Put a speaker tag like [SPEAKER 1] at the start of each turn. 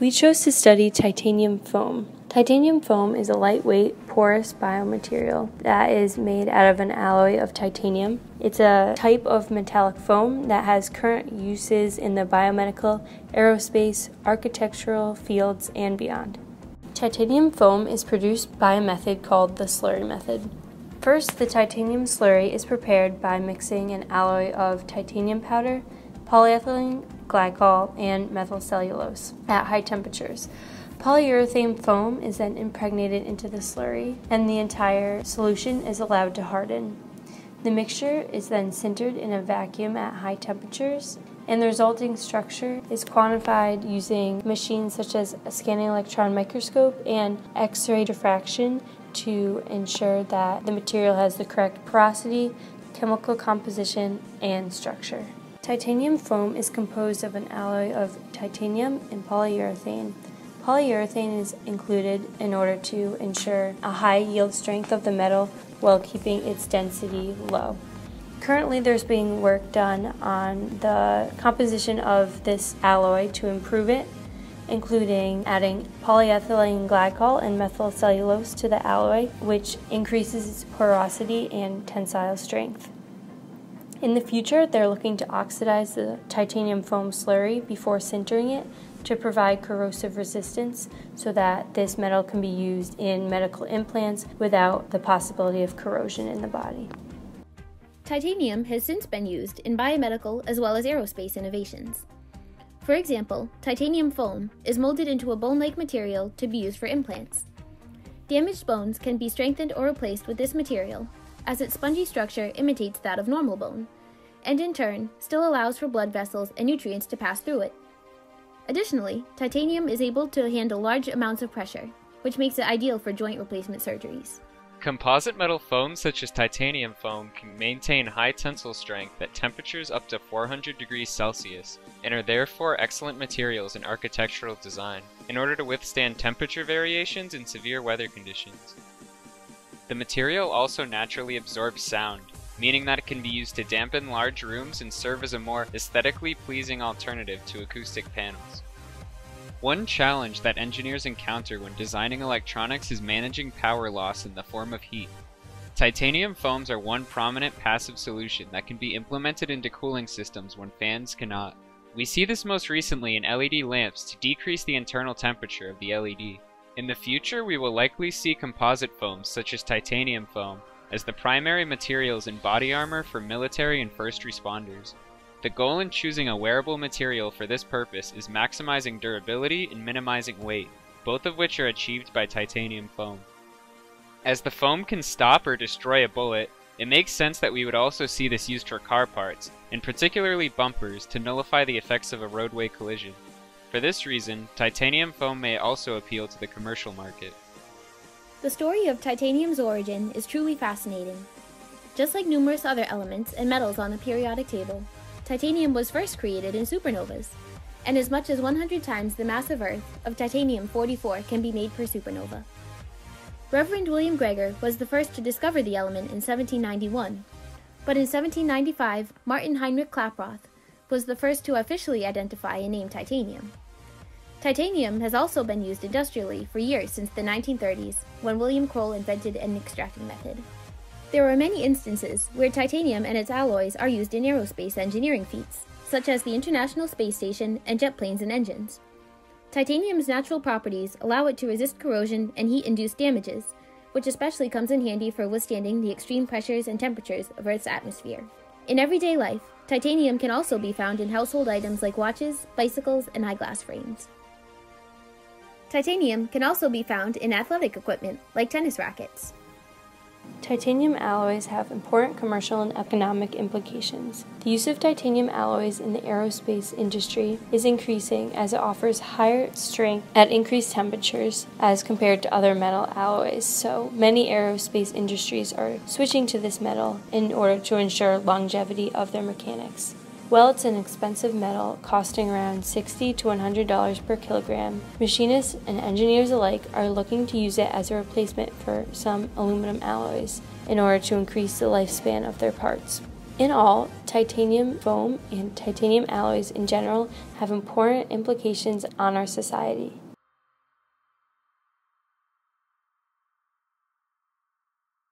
[SPEAKER 1] We chose to study titanium foam. Titanium foam is a lightweight, porous biomaterial that is made out of an alloy of titanium. It's a type of metallic foam that has current uses in the biomedical, aerospace, architectural fields, and beyond. Titanium foam is produced by a method called the slurry method. First, the titanium slurry is prepared by mixing an alloy of titanium powder, polyethylene glycol, and methylcellulose at high temperatures. Polyurethane foam is then impregnated into the slurry, and the entire solution is allowed to harden. The mixture is then sintered in a vacuum at high temperatures, and the resulting structure is quantified using machines such as a scanning electron microscope and X ray diffraction to ensure that the material has the correct porosity, chemical composition, and structure. Titanium foam is composed of an alloy of titanium and polyurethane. Polyurethane is included in order to ensure a high yield strength of the metal while keeping its density low. Currently, there's being work done on the composition of this alloy to improve it, including adding polyethylene glycol and methyl cellulose to the alloy, which increases its porosity and tensile strength. In the future, they're looking to oxidize the titanium foam slurry before sintering it to provide corrosive resistance so that this metal can be used in medical implants without the possibility of corrosion in the body.
[SPEAKER 2] Titanium has since been used in biomedical as well as aerospace innovations. For example, titanium foam is molded into a bone like material to be used for implants. Damaged bones can be strengthened or replaced with this material, as its spongy structure imitates that of normal bone, and in turn still allows for blood vessels and nutrients to pass through it, Additionally, titanium is able to handle large amounts of pressure, which makes it ideal for joint replacement surgeries.
[SPEAKER 3] Composite metal foams such as titanium foam can maintain high tensile strength at temperatures up to 400 degrees Celsius and are therefore excellent materials in architectural design in order to withstand temperature variations in severe weather conditions. The material also naturally absorbs sound, meaning that it can be used to dampen large rooms and serve as a more aesthetically pleasing alternative to acoustic panels. One challenge that engineers encounter when designing electronics is managing power loss in the form of heat. Titanium foams are one prominent passive solution that can be implemented into cooling systems when fans cannot. We see this most recently in LED lamps to decrease the internal temperature of the LED. In the future, we will likely see composite foams such as titanium foam as the primary materials in body armor for military and first responders. The goal in choosing a wearable material for this purpose is maximizing durability and minimizing weight, both of which are achieved by titanium foam. As the foam can stop or destroy a bullet, it makes sense that we would also see this used for car parts, and particularly bumpers, to nullify the effects of a roadway collision. For this reason, titanium foam may also appeal to the commercial market.
[SPEAKER 2] The story of titanium's origin is truly fascinating. Just like numerous other elements and metals on the periodic table, titanium was first created in supernovas, and as much as 100 times the mass of Earth of titanium 44 can be made per supernova. Reverend William Gregor was the first to discover the element in 1791, but in 1795, Martin Heinrich Klaproth was the first to officially identify and name titanium. Titanium has also been used industrially for years since the 1930s, when William Kroll invented an extracting method. There are many instances where titanium and its alloys are used in aerospace engineering feats, such as the International Space Station and jet planes and engines. Titanium's natural properties allow it to resist corrosion and heat-induced damages, which especially comes in handy for withstanding the extreme pressures and temperatures of Earth's atmosphere. In everyday life, titanium can also be found in household items like watches, bicycles, and eyeglass frames. Titanium can also be found in athletic equipment like tennis rackets.
[SPEAKER 1] Titanium alloys have important commercial and economic implications. The use of titanium alloys in the aerospace industry is increasing as it offers higher strength at increased temperatures as compared to other metal alloys. So, many aerospace industries are switching to this metal in order to ensure longevity of their mechanics. While it's an expensive metal, costing around 60 to $100 per kilogram, machinists and engineers alike are looking to use it as a replacement for some aluminum alloys in order to increase the lifespan of their parts. In all, titanium foam and titanium alloys in general have important implications on our society.